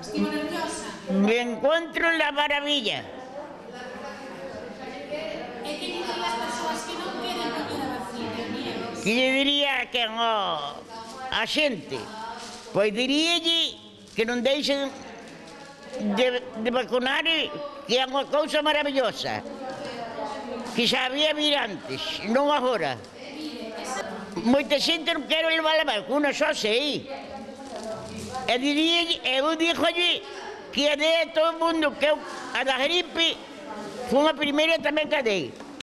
Estoy nerviosa. Me encuentro la maravilla. He querido ir las persoas que non queren comer a vacina, Nieves. Que lle diría que no, a xente? Pois diríalle que non deixen de, de vacunar que é unha cousa maravillosa que xa había vir antes, non agora. Moita xente non quero levar a vacuna, só sei. él dijo allí, que de todo mundo que a da gripe foi a primeira também que de